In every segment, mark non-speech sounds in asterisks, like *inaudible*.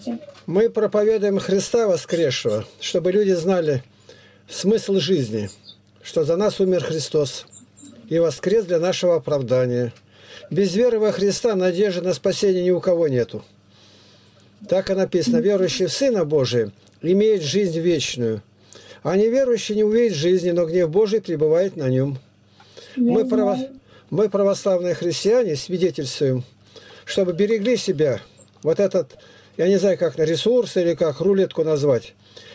говорите. Мы проповедуем Христа воскресшего, чтобы люди знали смысл жизни, что за нас умер Христос и воскрес для нашего оправдания. Без веры во Христа надежды на спасение ни у кого нету. Так и написано, верующий в Сына Божия имеет жизнь вечную, а неверующий не увидит жизни, но гнев Божий пребывает на нем. Я Мы, право- мы, православные христиане, свидетельствуем, чтобы берегли себя. Вот этот, я не знаю, как на ресурс или как рулетку назвать.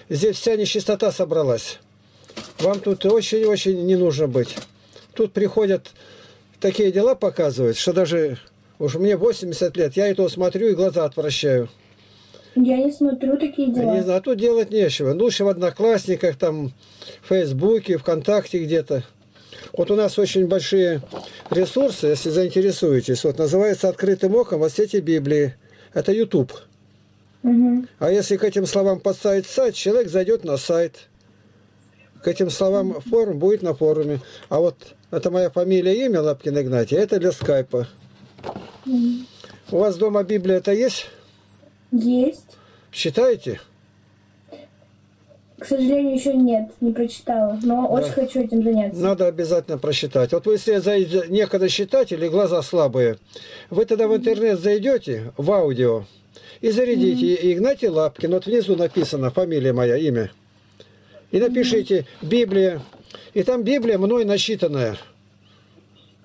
Здесь вся нечистота собралась. Вам тут очень-очень не нужно быть. Тут приходят такие дела показывают, что даже уж мне 80 лет, я этого смотрю и глаза отвращаю. Я не смотрю такие Я дела. Не знаю, а тут делать нечего. Лучше в Одноклассниках, там, в Фейсбуке, ВКонтакте где-то. Вот у нас очень большие ресурсы, если заинтересуетесь. Вот называется «Открытым оком во свете Библии». Это YouTube. А если к этим словам подставить сайт, человек зайдет на сайт. К этим словам форум будет на форуме. А вот это моя фамилия имя Лапкин Игнатий, это для скайпа. У вас дома Библия-то есть? Есть. Читаете? К сожалению, еще нет, не прочитала. Но очень хочу этим заняться. Надо обязательно прочитать. Вот вы, если зайдете, некогда читать или глаза слабые, вы тогда в интернет зайдете, в аудио, и зарядите Игнатий Лапкин. Вот внизу написано фамилия моя, имя. И напишите «Библия». И там Библия мной насчитанная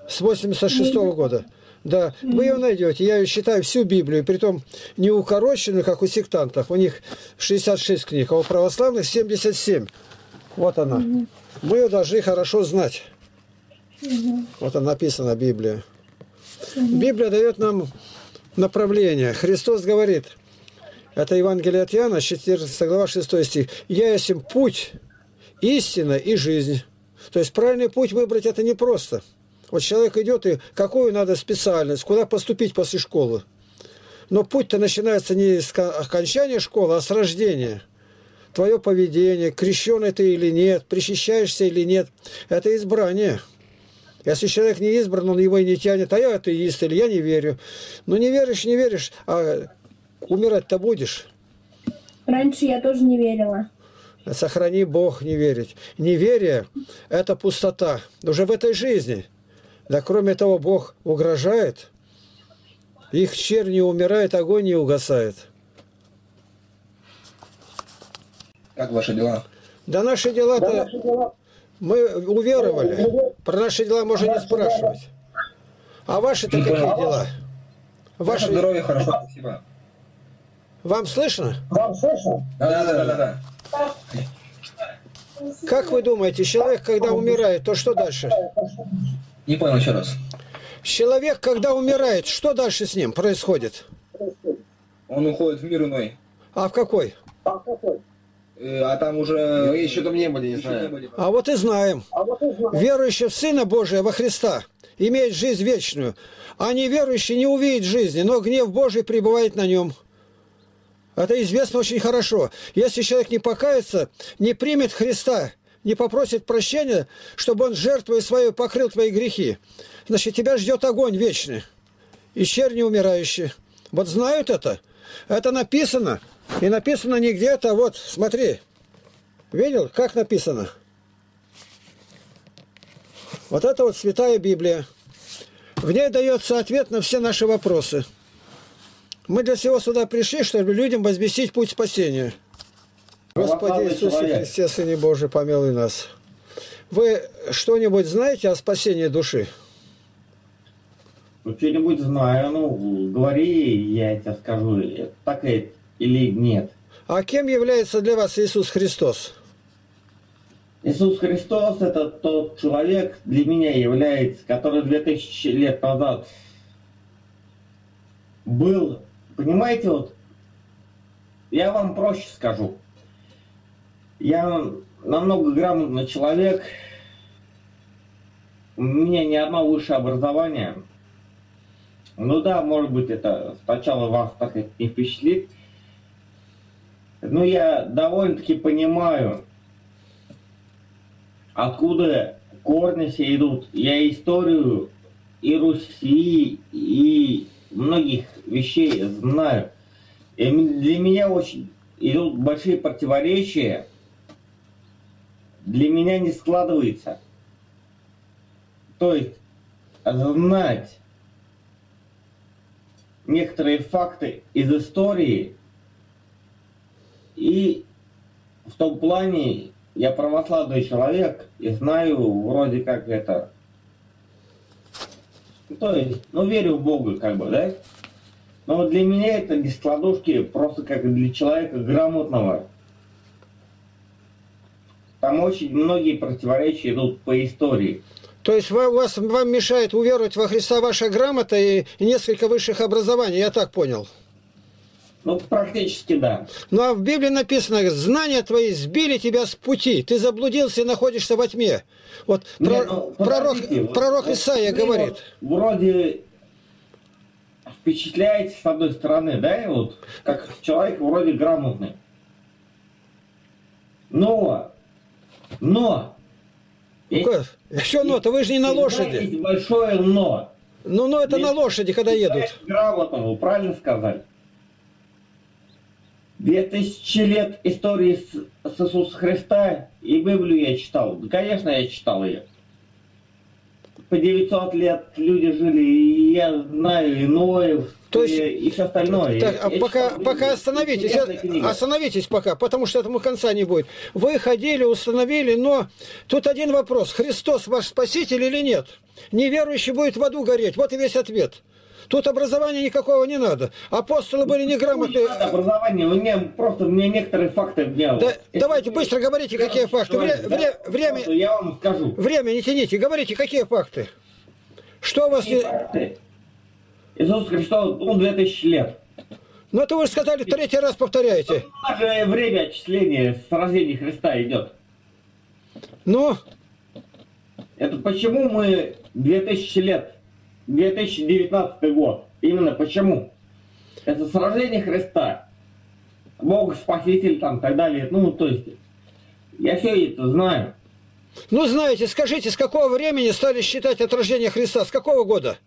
с 86 -го года. Да, вы ее найдете. Я ее считаю всю Библию, притом не укороченную, как у сектантов. У них 66 книг, а у православных 77. Вот она. Мы ее должны хорошо знать. Вот она написана, Библия. Библия дает нам направление. Христос говорит, это Евангелие от Иоанна, 14 глава, 6 стих. «Я есть им путь, истина и жизнь». То есть правильный путь выбрать это непросто. Вот человек идет, и какую надо специальность, куда поступить после школы. Но путь-то начинается не с ко- окончания школы, а с рождения. Твое поведение, крещеный ты или нет, причащаешься или нет, это избрание. Если человек не избран, он его и не тянет, а я атеист или я не верю. Ну не веришь, не веришь, а умирать-то будешь. Раньше я тоже не верила. Сохрани Бог не верить. Неверие – это пустота. Уже в этой жизни. Да кроме того, Бог угрожает. Их чернь не умирает, огонь не угасает. Как ваши дела? Да наши дела-то мы уверовали. Про наши дела можно не спрашивать. А ваши-то Не какие дела? Ваше Ваши... здоровье хорошо, спасибо. Вам слышно? Да, да, да, да, да. Как вы думаете, человек, когда умирает, то что дальше? Не понял еще раз. Человек, когда умирает, что дальше с ним происходит? Он уходит в мир иной. А в какой? Э, А там уже... Мы еще там не были, не знаю. были. А вот и знаем. Верующий в Сына Божия, во Христа, имеет жизнь вечную, а неверующий не увидит жизни, но гнев Божий пребывает на нем. Это известно очень хорошо. Если человек не покается, не примет Христа, не попросит прощения, чтобы он жертвой своей покрыл твои грехи, значит, тебя ждет огонь вечный и черни умирающие. Вот знают это. Это написано. И написано не где-то, вот, смотри. Видел, как написано? Вот это вот Святая Библия. В ней дается ответ на все наши вопросы. Мы для всего сюда пришли, чтобы людям возвестить путь спасения. Господи Иисусе человек. Христе, Сыне Божий, помилуй нас. Вы что-нибудь знаете о спасении души? Ну, что-нибудь знаю, ну, говори, я тебе скажу, так и- или нет. А кем является для вас Иисус Христос? Иисус Христос – это тот человек, для меня является, который 2000 лет назад был, понимаете, вот, я вам проще скажу. Я намного грамотный человек, у меня ни одно высшее образование. Ну да, может быть, это сначала вас так и не впечатлит. Но я довольно-таки понимаю, откуда корни все идут. Я историю и Руси, и многих вещей знаю. И для меня очень идут большие противоречия. Для меня не складывается. То есть знать некоторые факты из истории и в том плане я православный человек и знаю вроде как это то есть, ну, верю в Бога, как бы, да? Но для меня это не складушки, просто как для человека грамотного. Там очень многие противоречия идут по истории. То есть ва- вас, вам мешает уверовать во Христа ваша грамота и несколько высших образований, я так понял. Ну, практически да. Ну а в Библии написано, знания твои сбили тебя с пути, ты заблудился и находишься во тьме. Вот Не, про- ну, пророк, вот- пророк вот Исаия говорит. вот вроде впечатляете с одной стороны, да, и вот как человек вроде грамотный. Но, но, есть- Что но-то, вы же не на лошади. есть большое но. Ну, ну это на лошади, когда едут. Человек Грамотно, вы правильно сказали. Две тысячи лет истории с, с Иисуса Христа и Библию я читал. Да, конечно, я читал ее. По 900 лет люди жили, и я знаю и Ноев, То есть- и, и все остальное. Так, Я- пока, читал пока остановитесь, остановитесь пока, потому что этому конца не будет. Вы ходили, установили, но тут один вопрос. Христос ваш спаситель или нет? Неверующий будет в аду гореть. Вот и весь ответ. Тут образования никакого не надо. Апостолы были неграмотные. Не надо образование, у меня просто мне некоторые факты мне... Да, давайте быстро говорите, какие факты. Вре- да, вре- время, Я вам скажу. время не тяните. Говорите, какие факты. Что у вас... Не- факты? Иисус Христос, он 2000 лет. Ну, это вы же сказали, третий раз повторяете. У нас же время отчисления с рождения Христа идет. Ну, Это почему мы 2000 лет, 2019 год? Именно почему? Это с рождения Христа. Бог Спаситель там и так далее. Ну, то есть, я все это знаю. ну, знаете, скажите, с какого времени стали считать от рождения Христа? С какого года?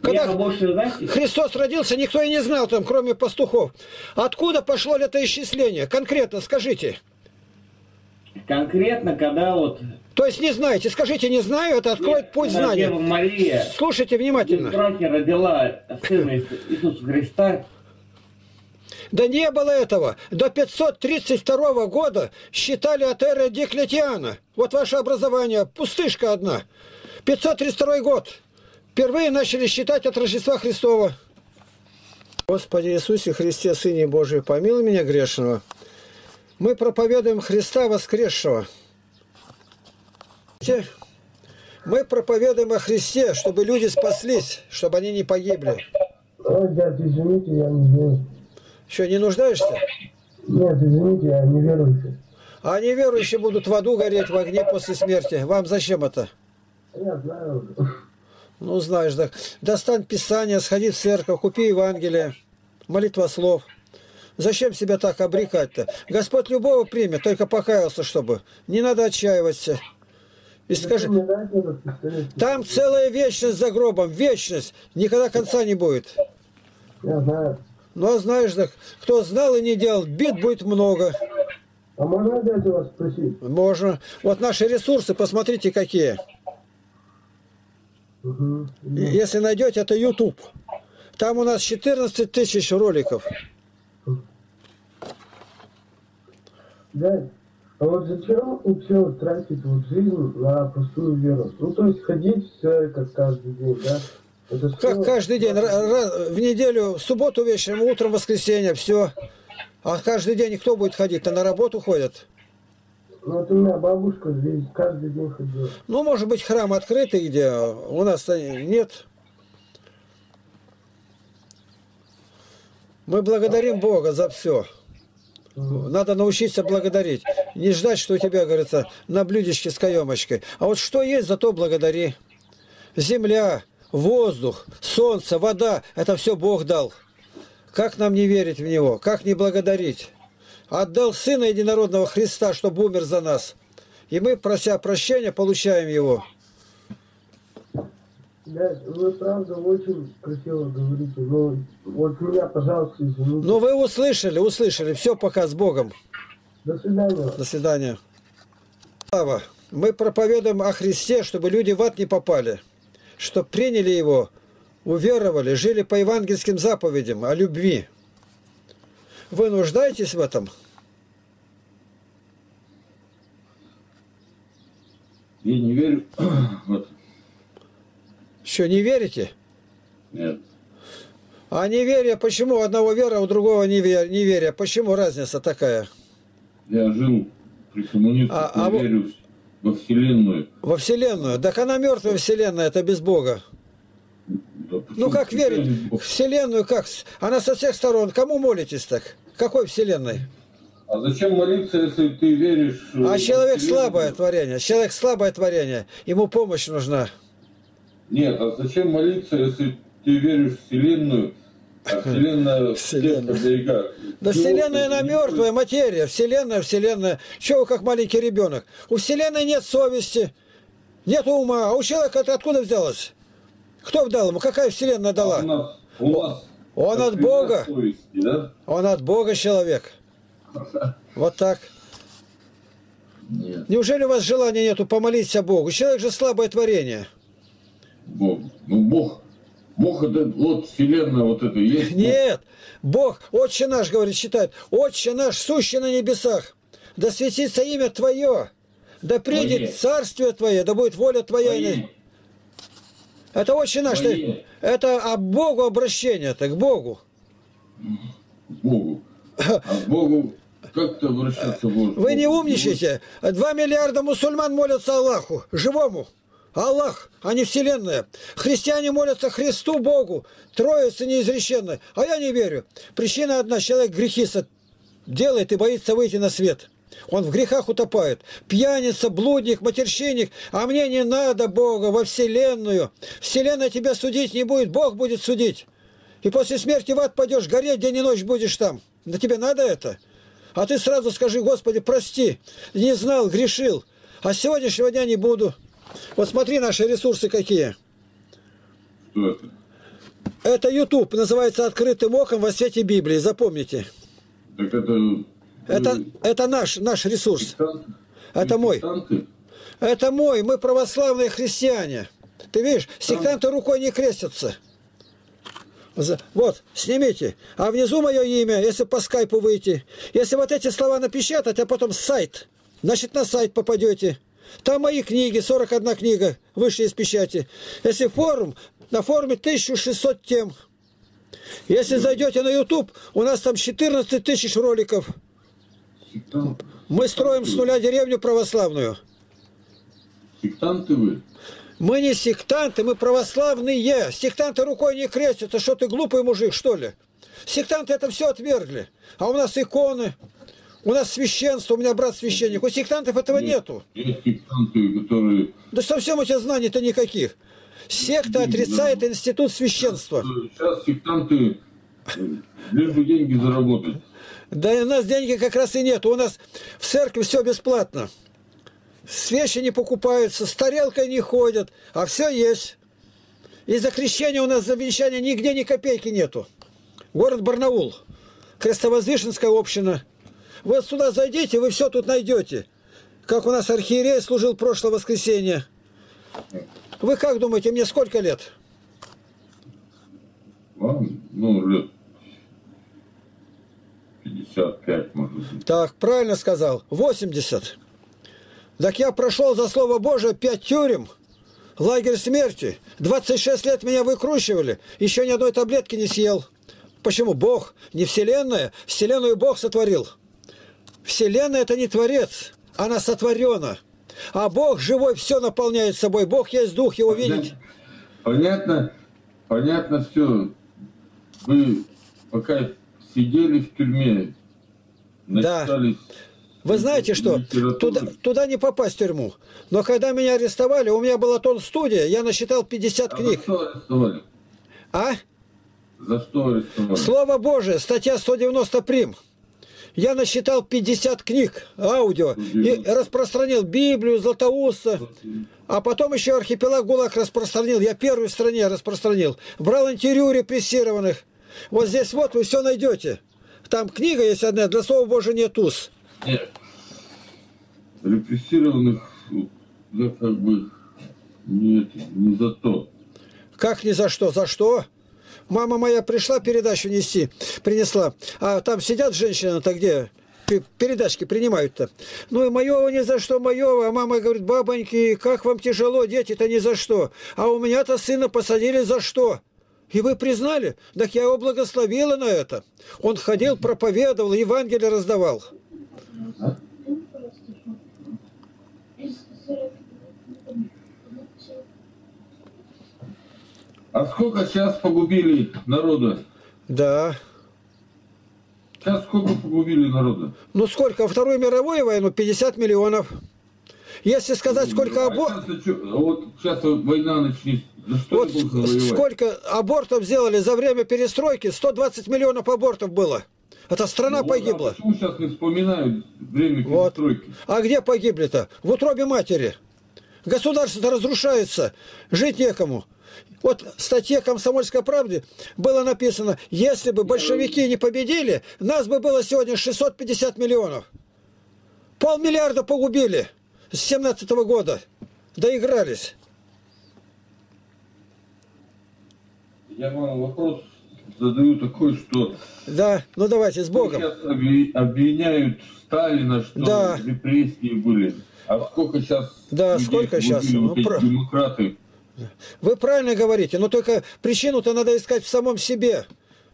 Когда больше, знаете, Христос родился, никто и не знал там, кроме пастухов. Откуда пошло летоисчисление? Конкретно скажите. Конкретно, когда вот... То есть не знаете, скажите, не знаю, это откроет путь когда Дева знания. Мария Слушайте в внимательно. браке родила сына Иис- Иисуса Христа, Да не было этого. До 532 года считали от эры Диклетиана. Вот ваше образование, пустышка одна. 532 год. Впервые начали считать от Рождества Христова. Господи Иисусе Христе, Сыне Божий, помилуй меня грешного. Мы проповедуем Христа воскресшего. Мы проповедуем о Христе, чтобы люди спаслись, чтобы они не погибли. Ой, дядь, извините, я не верю. Что, не нуждаешься? Нет, извините, я не верующий. А неверующие будут в аду гореть в огне после смерти. Вам зачем это? Я знаю. Ну, знаешь, да. Достань Писание, сходи в церковь, купи Евангелие, молитва слов. Зачем себя так обрекать-то? Господь любого примет, только покаялся, чтобы. Не надо отчаиваться. И скажи, там целая вечность за гробом, вечность, никогда конца не будет. Я знаю. Ну, а знаешь, да, кто знал и не делал, бит будет много. А можно дядя вас спросить? Можно. Вот наши ресурсы, посмотрите, какие. Угу. Если найдете, это YouTube. Там у нас 14 тысяч роликов. Дядь, а вот зачем вообще тратить вот жизнь на простую веру? Ну, то есть ходить церковь каждый день, да? Это Как каждый день, ра- ра- в неделю, в субботу вечером, утром, воскресенье, все. А каждый день кто будет ходить-то? На работу ходят. Ну, вот у меня бабушка здесь каждый день ходила. Ну, может быть, храм открытый, где у нас нет. Мы благодарим Бога за все. Надо научиться благодарить. Не ждать, что у тебя, говорится, на блюдечке с каемочкой. А вот что есть, зато благодари. Земля, воздух, солнце, вода – это все Бог дал. Как нам не верить в Него? Как не благодарить? Отдал Сына Единородного Христа, чтобы умер за нас. И мы, прося прощения, получаем Его. Дядь, вы правда очень красиво говорите, но вот меня, пожалуйста, извините. Ну, вы услышали, услышали. Все, пока с Богом. До свидания. До свидания. Слава. Мы проповедуем о Христе, чтобы люди в ад не попали. Чтобы приняли Его, уверовали, жили по евангельским заповедям о любви. Вы нуждаетесь в этом? Я не верю *clears throat* в это. Что, не верите? Нет. А неверие, почему одного вера, а у другого невер- неверие? Почему разница такая? Я жил при коммунистах, А- а верю во Вселенную. Во Вселенную. Так она мертвая Вселенная, это без Бога. Да Ну как верить? Бог? Вселенную как? Она со всех сторон. Кому молитесь так? Какой Вселенной? А зачем молиться, если ты веришь... э, А человек Вселенную? слабое творение. Человек слабое творение. Ему помощь нужна. Нет, а зачем молиться, если ты веришь в Вселенную, а *laughs* Вселенная... Вселенная. Вселенная. Да Вселенная она мертвая материя. Вселенная, Вселенная. Чего вы как маленький ребенок? У Вселенной нет совести, нет ума. А у человека это откуда взялось? Кто дал ему? Какая Вселенная У дала? нас, у нас Он от Бога. совести, да? Он от Бога человек. *laughs* Вот так. Нет, Неужели у вас желания нету помолиться Богу? Человек же слабое творение. Бог. Ну, Бог. Бог это вот Вселенная вот это есть. Нет, Бог, Отче наш, говорит, читает, Отче наш, сущий на небесах, да светится имя Твое, да придет Твое. царствие Твое, да будет воля Твоя. Твои. Это Отче наш, ты- это о Богу обращение, это к Богу. К Богу. А к Богу как-то обращаться можно. Вы не умничайте. Два миллиарда мусульман молятся Аллаху, живому. Аллах, а не Вселенная. Христиане молятся Христу Богу, Троице неизреченной. А я не верю. Причина одна. Человек грехи делает и боится выйти на свет. Он в грехах утопает. Пьяница, блудник, матерщинник. А мне не надо Бога во Вселенную. Вселенная тебя судить не будет, Бог будет судить. И после смерти в ад пойдешь, гореть день и ночь будешь там. Да тебе надо это? А ты сразу скажи, Господи, прости, не знал, грешил. А с сегодняшнего дня не буду. Вот смотри наши ресурсы какие. Что это? Это YouTube, называется «Открытым оком во свете Библии», запомните. Так это... Это, это наш, наш ресурс. Протестанты? Это мой. Протестанты? Это мой, мы православные христиане. Ты видишь, сектанты рукой не крестятся. Вот, снимите. А внизу мое имя, если по скайпу выйти. Если вот эти слова напечатать, а потом сайт, значит на сайт попадете. Там мои книги, 41 книга, вышли из печати. Если форум, на форуме 1600 тем. Если зайдете на YouTube, у нас там 14 тысяч роликов. Мы строим с нуля деревню православную. Сектанты вы? Мы не сектанты, мы православные. Сектанты рукой не крестятся. Что ты глупый мужик, что ли? Сектанты это все отвергли. А у нас иконы, у нас священство, у меня брат священник. У сектантов этого нету. Есть сектанты, которые... Да совсем у тебя знаний-то никаких. Секта отрицает институт священства. Сейчас сектанты э, лишь бы деньги заработать. Да у нас деньги как раз и нет. У нас в церкви все бесплатно. Свечи не покупаются, с тарелкой не ходят, а все есть. И за крещение у нас за венчание нигде ни копейки нету. Город Барнаул, Крестовоздвиженская община. Вот сюда зайдите, вы все тут найдете. Как у нас архиерей служил прошлое воскресенье. Вы как думаете, мне сколько лет? Вам, ну, лет 55, может быть. Так, правильно сказал. 80. Так я прошел за Слово Божие пять тюрем, лагерь смерти. 26 лет меня выкручивали, еще ни одной таблетки не съел. Почему? Бог, не Вселенная. Вселенную Бог сотворил. Вселенная – это не Творец, она сотворена. А Бог живой все наполняет собой. Бог есть Дух, его видеть. Понятно, понятно все. Вы пока сидели в тюрьме, Да. начитались Вы знаете что? Туда, туда не попасть в тюрьму. Но когда меня арестовали, у меня была тон-студия, я насчитал 50 А книг. за что арестовали? А? За что арестовали? Слово Божие, статья 190 прим. Я насчитал 50 книг аудио и распространил Библию, Златоуста. А потом еще архипелаг ГУЛАГ распространил. Я первый в стране распространил. Брал интервью репрессированных. Вот здесь вот вы все найдете. Там книга есть одна, для слова Божия нет уз. Нет. Репрессированных, да, как бы, нет, не за то. Как ни за что? За что? Мама моя пришла передачу нести, принесла. А там сидят женщины-то где? Пе- Передачки принимают-то. Ну и моего ни за что, моего. А мама говорит, бабоньки, как вам тяжело, дети-то ни за что. А у меня-то сына посадили за что? И вы признали? Так я его благословила на это. Он ходил, проповедовал, Евангелие раздавал. А сколько сейчас погубили народа? Да. Сейчас сколько погубили народа? Ну сколько? Вторую мировую войну 50 миллионов. Если сказать, сколько А або... сейчас, чё- а вот сейчас война начнется. Вот сколько абортов сделали за время перестройки? 120 миллионов абортов было. Эта страна Ну, вот, а погибла. почему сейчас не вспоминают время Вот. перестройки? А где погибли-то? В утробе матери. Государство-то разрушается. Жить некому. Вот в статье «Комсомольской правды» было написано, если бы большевики не победили, нас бы было сегодня 650 миллионов. Полмиллиарда погубили с 17 года. Доигрались. Я вам вопрос задаю такой, что Да, ну давайте, с Богом. сейчас обви- обвиняют Сталина, что Да. репрессии были. А сколько сейчас Да, сколько погубили щас? вот Ну, про- демократы? Вы правильно говорите, но только причину-то надо искать в самом себе.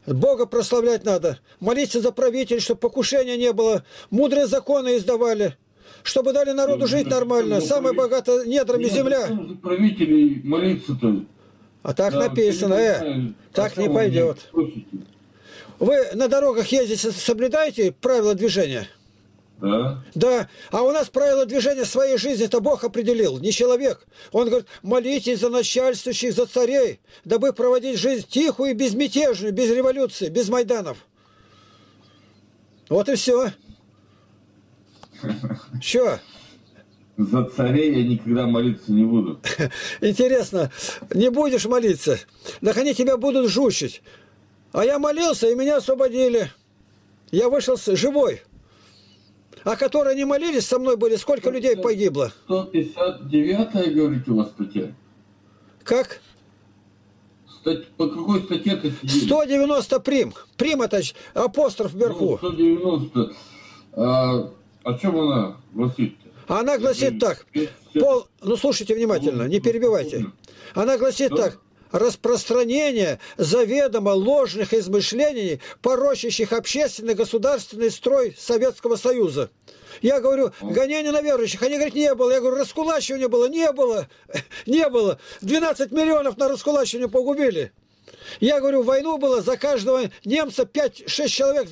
Бога прославлять надо. Молиться за правителей, чтобы покушения не было. Мудрые законы издавали. Чтобы дали народу Ну, жить ну, нормально. ну, Самая богатая недрами Нет, земля. за правителей молиться-то? А так Я написано, э, так не пойдет. Вы на дорогах ездите, соблюдаете правила движения? Да. Да, а у нас правила движения своей жизни это Бог определил, не человек. Он говорит, молитесь за начальствующих, за царей, дабы проводить жизнь тихую и безмятежную, без революции, без майданов. Вот и все. Че? *laughs* За царей я никогда молиться не буду. *laughs* Интересно, не будешь молиться, так они тебя будут жучить. А я молился, и меня освободили. Я вышел живой. А которые не молились, со мной были, сколько людей погибло? 159-я, говорите, у вас статья? Как? По какой статье ты сидишь? 190 прим. Прим это апостроф вверху. 190. А, о чем она гласит? А Она гласит так. Пол... Ну слушайте внимательно, не перебивайте. Она гласит так. Распространение заведомо ложных измышлений, порочащих общественный государственный строй Советского Союза. Я говорю, гонение на верующих. Они говорят, не было. Я говорю, раскулачивания было. Не было. *laughs* Не было. 12 миллионов на раскулачивание погубили. Я говорю, войну было за каждого немца 5-6 человек.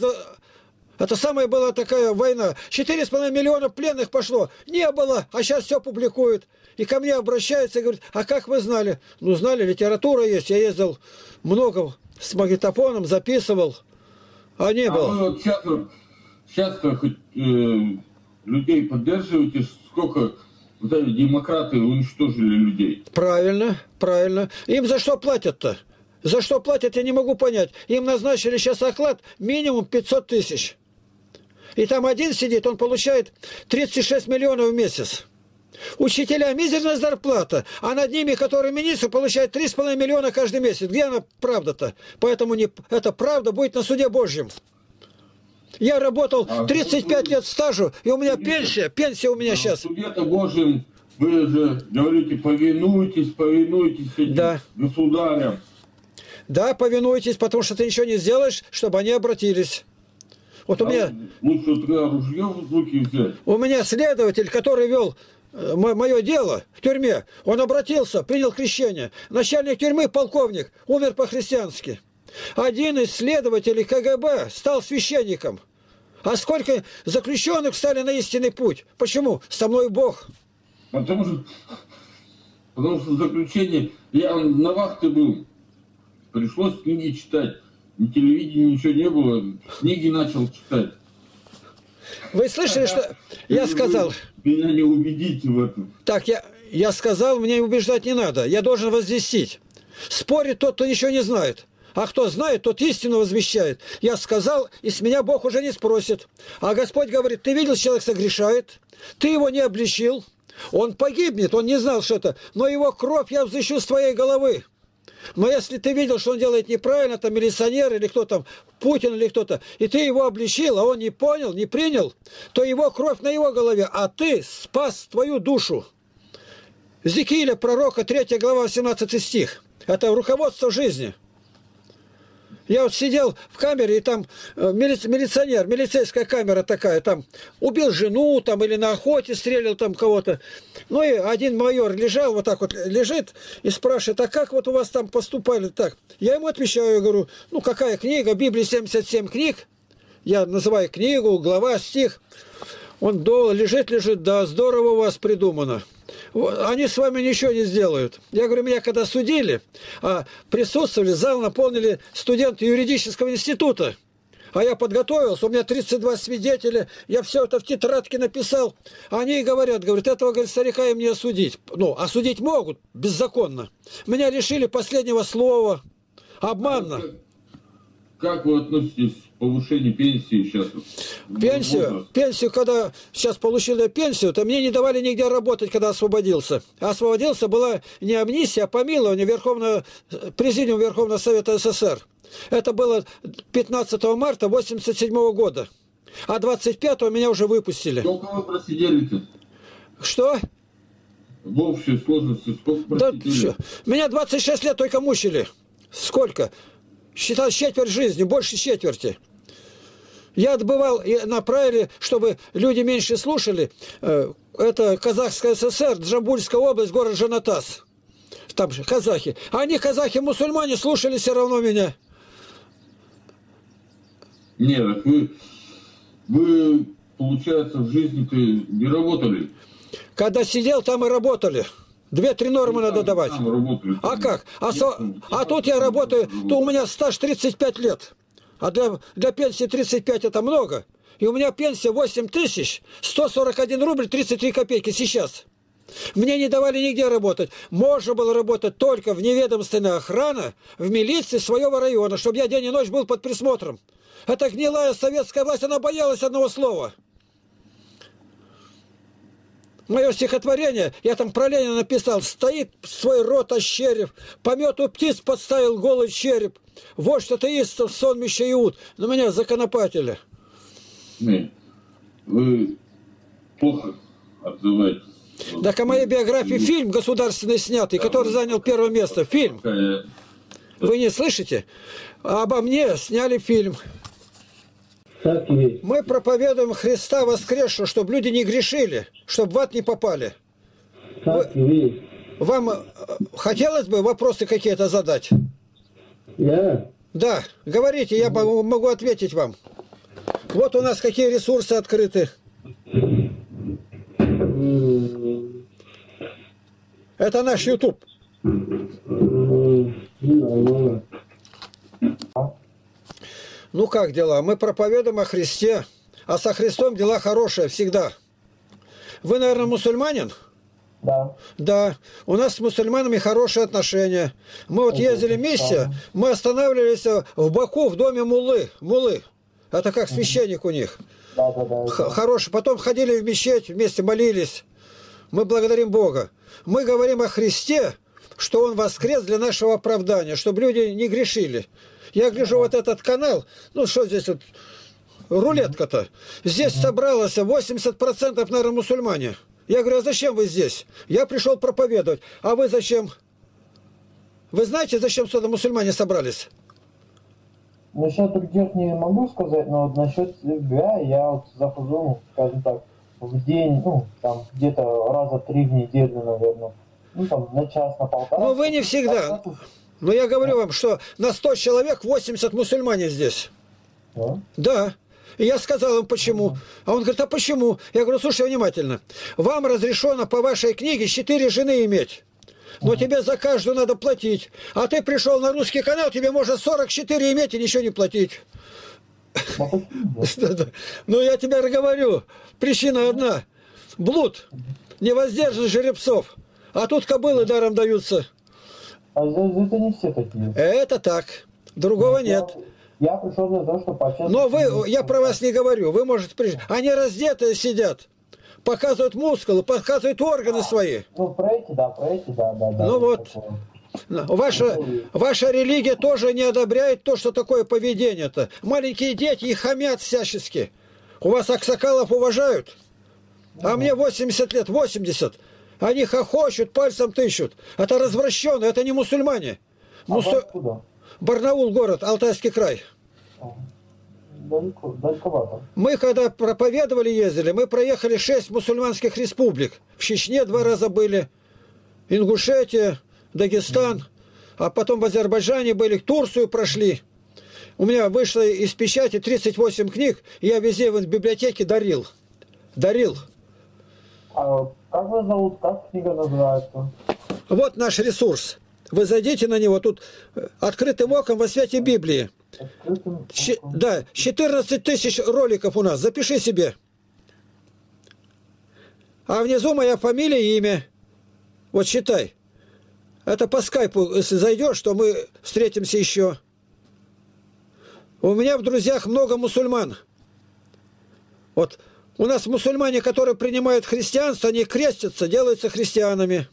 Это самая была такая война. 4,5 миллиона пленных пошло. Не было, а сейчас все публикуют. И ко мне обращаются и говорят, а как вы знали? Ну, знали, литература есть. Я ездил много с магнитофоном, записывал. А не А было. вы вот сейчас, сейчас хоть э, людей поддерживаете, сколько вот эти демократы уничтожили людей? Правильно, правильно. Им за что платят-то? За что платят, я не могу понять. Им назначили сейчас оклад минимум 500 тысяч. И там один сидит, он получает 36 миллионов в месяц. Учителя мизерная зарплата, а над ними, который министр, получает 3,5 миллиона каждый месяц. Где она правда-то? Поэтому не, эта правда будет на суде Божьем. Я работал А 35 лет стажу, и у меня пенсия, пенсия у меня А сейчас. В суде-то Божьем вы же говорите, повинуйтесь, повинуйтесь этим Да. государям. Да, повинуйтесь, потому что ты ничего не сделаешь, чтобы они обратились. Вот у А меня, Лучше тогда ружье в руки взять. у меня следователь, который вел мое дело в тюрьме, он обратился, принял крещение. Начальник тюрьмы, полковник, умер по-христиански. Один из следователей КГБ стал священником. А сколько заключенных стали на истинный путь? Почему? Со мной Бог. Потому что, потому что заключение, я на вахте был, пришлось книги читать. Ни телевидения ничего не было, книги начал читать. Вы слышали, что я сказал? Вы Меня не убедите в этом. Так, я, я сказал, мне убеждать не надо. Я должен возвестить. Спорит тот, кто ничего не знает. А кто знает, тот истину возвещает. Я сказал, и с меня Бог уже не спросит. А Господь говорит, ты видел, человек согрешает, ты его не обличил, он погибнет, он не знал, что это, но его кровь я взыщу с твоей головы. Но если ты видел, что он делает неправильно, там милиционер или кто там, Путин или кто-то, и ты его обличил, а он не понял, не принял, то его кровь на его голове, а ты спас твою душу. Зекииля, пророка, 3 глава, 18 стих. Это руководство жизни. Я вот сидел в камере, и там э, мили- милиционер, милицейская камера такая, там убил жену, там или на охоте стрелял там кого-то. Ну и один майор лежал, вот так вот лежит и спрашивает, а как вот у вас там поступали так? Я ему отвечаю, я говорю, ну какая книга, Библии 77 книг, я называю книгу, глава, стих. Он долго лежит, лежит, да, здорово у вас придумано. Они с вами ничего не сделают. Я говорю, меня когда судили, а присутствовали, зал наполнили студенты юридического института. А я подготовился, у меня 32 свидетеля, я все это в тетрадке написал. Они и говорят, говорят, этого, говорит, старика им не осудить. Ну, осудить могут, беззаконно. Меня лишили последнего слова, обманно. Как вы относитесь к повышению пенсии сейчас? Пенсию, Возраст? пенсию, когда сейчас получил пенсию, то мне не давали нигде работать, когда освободился. А освободился была не амнистия, а помилование Верховного, Президиум Верховного Совета СССр. Это было 15 марта 87 года. А 25-го меня уже выпустили. Сколько вы просидели-то? Что? В общей сложности сколько Да, просидели? чё? Меня 26 лет только мучили. Сколько? Считал четверть жизни, больше четверти. Я отбывал и направили, чтобы люди меньше слушали. э, Это Казахская ССР, Джамбульская область, город Жанатас. Там же казахи. А они, казахи-мусульмане, слушали все равно меня. Нет, вы, вы, получается, в жизни-то не работали. Когда сидел, там и работали. Две-три нормы надо Там- давать. там работали. А как? А, со- а тут я работаю, то у меня стаж 35 лет. А для, для пенсии 35 это много. И у меня пенсия 8 тысяч 141 рубль 33 копейки сейчас. Мне не давали нигде работать. Можно было работать только в неведомственной охране, в милиции своего района, чтобы я день и ночь был под присмотром. Эта гнилая советская власть, она боялась одного слова. Мое стихотворение, я там про Ленина написал, стоит свой рот ощерив, помету птиц подставил голый череп, вождь атеистов сонмище Иуд, на меня законопатили. Нет, вы плохо отзываетесь. Так о моей биографии фильм государственный снятый, который занял первое место. Фильм. Вы не слышите? Обо мне сняли фильм. Так и есть. Мы проповедуем Христа воскресшего, чтобы люди не грешили, чтобы в ад не попали. Так и есть. Вам э, хотелось бы вопросы какие-то задать? Я? Да, говорите, я могу ответить вам. Вот у нас какие ресурсы открыты. Это наш YouTube. Ну как дела? Мы проповедуем о Христе, а со Христом дела хорошие всегда. Вы, наверное, мусульманин? Да. Да, у нас с мусульманами хорошие отношения. Мы вот ездили вместе, мы останавливались в Баку в доме Мулы. Мулы. Это как священник у них. Да, да, да. Хороший. Потом ходили в мечеть, вместе молились. Мы благодарим Бога. Мы говорим о Христе, что Он воскрес для нашего оправдания, чтобы люди не грешили. Я гляжу вот этот канал, ну что здесь вот, рулетка-то. Здесь собралось 80% наверное, мусульмане. Я говорю, а зачем вы здесь? Я пришел проповедовать. А вы зачем? Вы знаете, зачем сюда мусульмане собрались? Насчет других не могу сказать, но вот насчет себя я вот захожу, ну, скажем так, в день, ну, там, где-то раза три в неделю, наверное. Ну, там, на час, на полтора. Ну, вы не всегда. Но я говорю вам, что на 100 человек 80 мусульмане здесь. Да? Да. И я сказал им, почему. А он говорит, а почему? Я говорю, слушай внимательно. Вам разрешено по вашей книге четыре жены иметь. Но тебе за каждую надо платить. А ты пришел на русский канал, тебе можно 44 иметь и ничего не платить. Ну. Ну, я тебе говорю, причина одна. Блуд, невоздержанность жеребцов. А тут кобылы даром даются. А это не все такие. Это так. Другого Я- нет. Я пришел для того, чтобы пообщаться. Но вы, я про вас не говорю, вы можете прийти. Они раздетые сидят, показывают мускулы, показывают органы свои. Ну, про эти, да, про эти, да, да, да. Ну вот. такое. Ваша, ваша религия тоже не одобряет то, что такое поведение-то. Маленькие дети их хамят всячески. У вас аксакалов уважают? А мне 80 лет, 80. Они хохочут, пальцем тыщут. Это развращенные, это не мусульмане. А Мусу- откуда? Барнаул город, Алтайский край. Далеко, далековато. Мы когда проповедовали, ездили, мы проехали шесть мусульманских республик. В Чечне два раза были, Ингушетия, Дагестан, а потом в Азербайджане были, Турцию прошли. У меня вышло из печати 38 книг, я везде в библиотеке дарил. Дарил. А как вас зовут? Как книга называется? Вот наш ресурс. Вы зайдите на него, тут э, открытым оком во свете Библии. Да, 14 тысяч роликов у нас. Запиши себе. А внизу моя фамилия и имя. Вот считай. Это по скайпу, если зайдешь, то мы встретимся еще. У меня в друзьях много мусульман. Вот у нас мусульмане, которые принимают христианство, они крестятся, делаются христианами.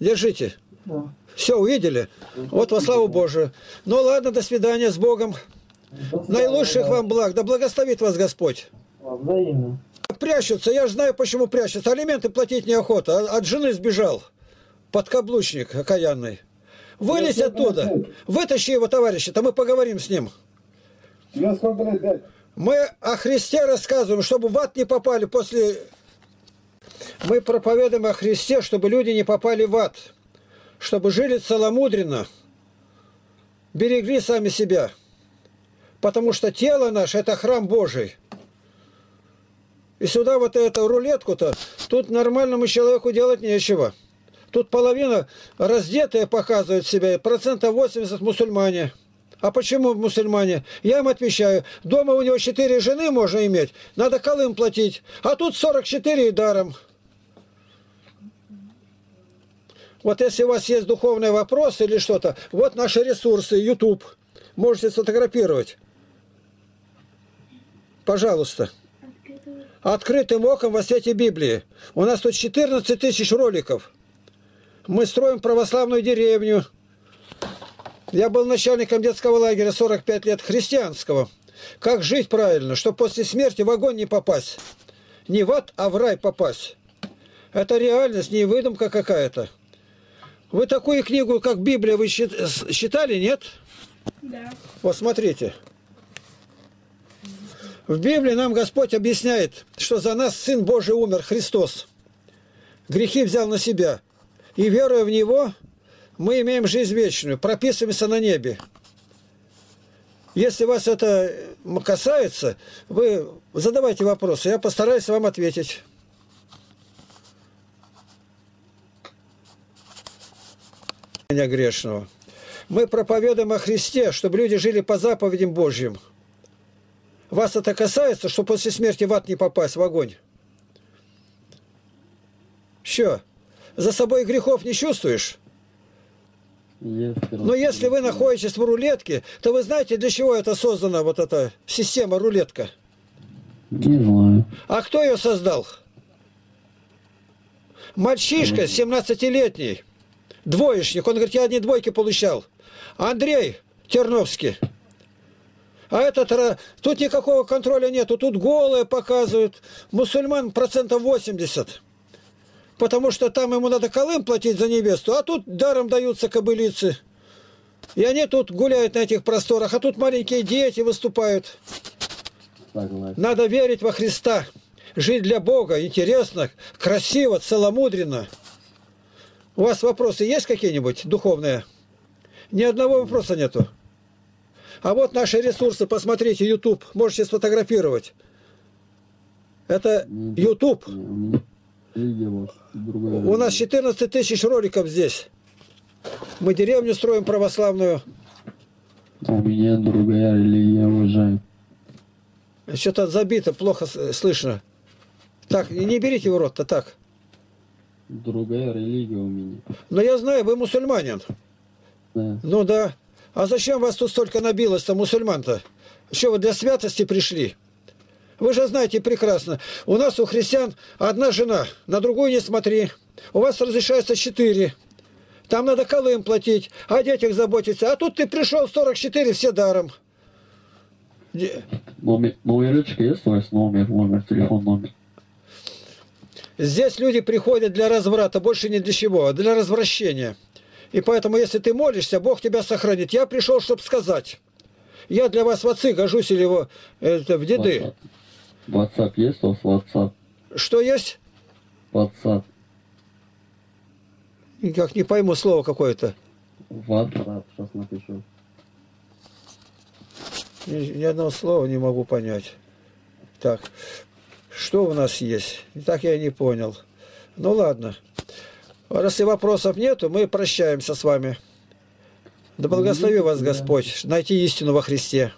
Держите. Да. Все, увидели? Вот во славу Божию. Ну ладно, до свидания, с Богом. Наилучших да. вам благ. Да благословит вас Господь. Взаимно. Прячутся, я же знаю, почему прячутся. Алименты платить неохота. А- От жены сбежал. Подкаблучник окаянный. Вылезь оттуда. Вытащи его, товарищи, то мы поговорим с ним. Лет, дядь? Мы о Христе рассказываем, чтобы в ад не попали после... Мы проповедуем о Христе, чтобы люди не попали в ад. Чтобы жили целомудренно. Берегли сами себя. Потому что тело наше – это храм Божий. И сюда вот эту рулетку-то, тут нормальному человеку делать нечего. Тут половина раздетая показывает себя, процентов 80 мусульмане. А почему мусульмане? Я им отвечаю, дома у него 4 жены можно иметь, надо колым платить, а тут 44 и даром. Вот если у вас есть духовный вопрос или что-то, вот наши ресурсы, YouTube, можете сфотографировать. Пожалуйста. Открытым оком во свете Библии. У нас тут 14 тысяч роликов. Мы строим православную деревню. Я был начальником детского лагеря 45 лет, христианского. Как жить правильно, чтобы после смерти в огонь не попасть. Не в ад, а в рай попасть. Это реальность, не выдумка какая-то. Вы такую книгу, как Библия, вы счит- считали, нет? Да. Вот смотрите. В Библии нам Господь объясняет, что за нас Сын Божий умер, Христос. Грехи взял на себя. И веруя в Него, мы имеем жизнь вечную, прописываемся на небе. Если вас это касается, вы задавайте вопросы, я постараюсь вам ответить. Меня грешного. Мы проповедуем о Христе, чтобы люди жили по заповедям Божьим. Вас это касается, что после смерти в ад не попасть, в огонь? Что? За собой грехов не чувствуешь? Но если вы находитесь в рулетке, то вы знаете, для чего это создана вот эта система рулетка? Не знаю. А кто ее создал? Мальчишка 17-летний, двоечник. Он говорит, я одни двойки получал. Андрей Терновский. А этот, ра- тут никакого контроля нету, тут голые показывают. Мусульман процентов 80. Потому что там ему надо колым платить за невесту, а тут даром даются кобылицы. И они тут гуляют на этих просторах, а тут маленькие дети выступают. Надо верить во Христа, жить для Бога, интересно, красиво, целомудренно. У вас вопросы есть какие-нибудь духовные? Ни одного вопроса нету. А вот наши ресурсы, посмотрите, YouTube, можете сфотографировать. Это YouTube. У нас видео. 14 тысяч роликов здесь. Мы деревню строим православную. У меня другая религия, уважаю. Что-то забито, плохо слышно. Так, не берите в рот-то так. Другая религия у меня. Но я знаю, вы мусульманин. Да. Ну да. А зачем вас тут столько набилось-то, мусульман-то? Что, вы для святости пришли? Вы же знаете прекрасно, у нас у христиан одна жена, на другую не смотри. У вас разрешается четыре. Там надо колым платить, о детях заботиться. А тут ты пришел 44, все даром. Номер, номерочка есть у вас? Номер, номер, телефон, номер. Здесь люди приходят для разврата, больше не для чего, а для развращения. И поэтому, если ты молишься, Бог тебя сохранит. Я пришел, чтобы сказать. Я для вас в отцы гожусь или в, это, в деды. WhatsApp есть у вас? WhatsApp. Что есть? WhatsApp. Никак не пойму слово какое-то. WhatsApp. Сейчас напишу. Ни, ни одного слова не могу понять. Так, что у нас есть? Так я и не понял. Ну ладно. Раз и вопросов нету, мы прощаемся с вами. Да благослови вас Господь найти истину во Христе.